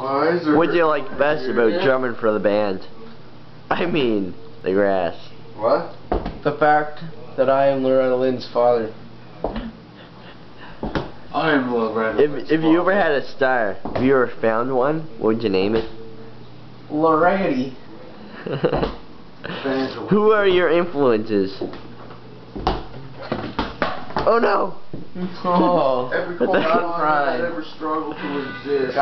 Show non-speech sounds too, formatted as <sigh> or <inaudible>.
What do you like best about drumming for the band? I mean, the grass. What? The fact that I am Loretta Lynn's father. I am Loretta. If if you ever had a star, if you ever found one, what would you name it? Loretta. Who are your influences? Oh no! <laughs> Oh. Every cold that ever struggled to <laughs> exist.